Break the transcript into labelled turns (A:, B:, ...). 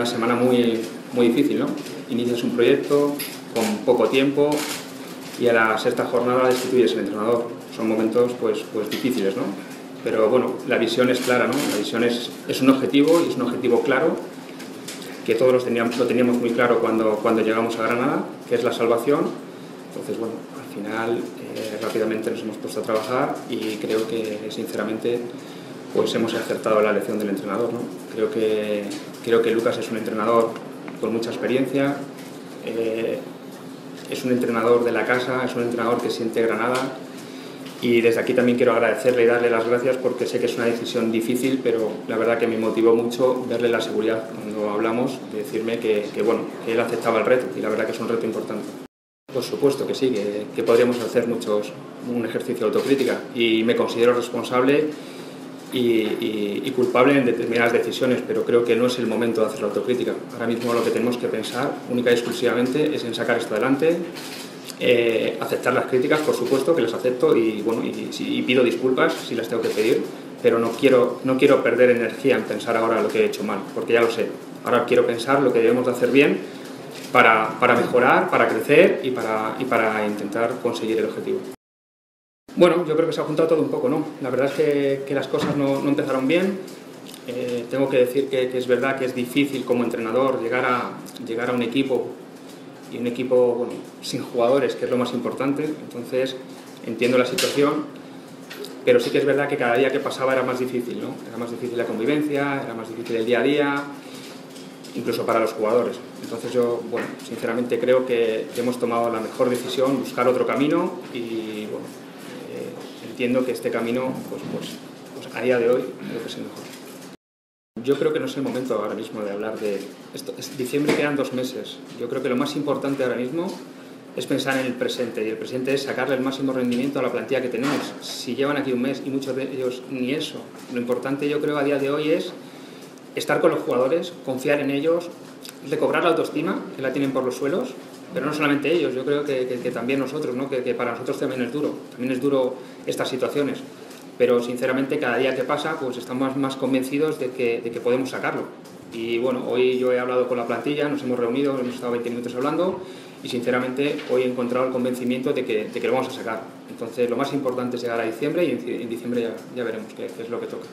A: una semana muy, muy difícil, ¿no? Inicias un proyecto con poco tiempo y a la sexta jornada destituyes el entrenador. Son momentos pues, pues difíciles, ¿no? Pero bueno, la visión es clara, ¿no? La visión es, es un objetivo y es un objetivo claro que todos los teníamos, lo teníamos muy claro cuando, cuando llegamos a Granada, que es la salvación. Entonces, bueno, al final eh, rápidamente nos hemos puesto a trabajar y creo que sinceramente pues hemos acertado la elección del entrenador. ¿no? Creo, que, creo que Lucas es un entrenador con mucha experiencia, eh, es un entrenador de la casa, es un entrenador que siente Granada y desde aquí también quiero agradecerle y darle las gracias porque sé que es una decisión difícil, pero la verdad que me motivó mucho verle la seguridad cuando hablamos, de decirme que, que bueno, él aceptaba el reto y la verdad que es un reto importante. Por supuesto que sí, que, que podríamos hacer muchos, un ejercicio de autocrítica y me considero responsable y, y, y, culpable en determinadas decisiones, pero creo que no es el momento de hacer la autocrítica. Ahora mismo lo que tenemos que pensar única y exclusivamente es en sacar esto adelante, eh, aceptar las críticas, por supuesto, que las acepto y, bueno, y, y, pido disculpas si las tengo que pedir, pero no quiero, no quiero perder energía en pensar ahora lo que he hecho mal, porque ya lo sé. Ahora quiero pensar lo que debemos de hacer bien para, para mejorar, para crecer y para, y para intentar conseguir el objetivo. Bueno, yo creo que se ha juntado todo un poco, ¿no? La verdad es que, que las cosas no, no empezaron bien. Eh, tengo que decir que, que, es verdad que es difícil como entrenador llegar a, llegar a un equipo y un equipo bueno, sin jugadores, que es lo más importante. Entonces, entiendo la situación, pero sí que es verdad que cada día que pasaba era más difícil, ¿no? Era más difícil la convivencia, era más difícil el día a día, incluso para los jugadores. Entonces yo, bueno, sinceramente creo que, hemos tomado la mejor decisión, buscar otro camino y, bueno, entiendo que este camino, pues, pues, pues a día de hoy, creo que es el mejor. Yo creo que no es el momento ahora mismo de hablar de esto. Es diciembre quedan dos meses. Yo creo que lo más importante ahora mismo es pensar en el presente y el presente es sacarle el máximo rendimiento a la plantilla que tenemos. Si llevan aquí un mes y muchos de ellos ni eso, lo importante yo creo a día de hoy es estar con los jugadores, confiar en ellos, recobrar la autoestima que la tienen por los suelos, pero no solamente ellos, yo creo que, que, también nosotros, ¿no? que, que para nosotros también es duro, también es duro estas situaciones pero sinceramente cada día que pasa pues estamos más convencidos de que, de que podemos sacarlo. Y bueno, hoy yo he hablado con la plantilla, nos hemos reunido, hemos estado 20 minutos hablando y sinceramente hoy he encontrado el convencimiento de que, de que lo vamos a sacar. Entonces lo más importante es llegar a diciembre y en, diciembre ya, ya veremos qué, qué es lo que toca.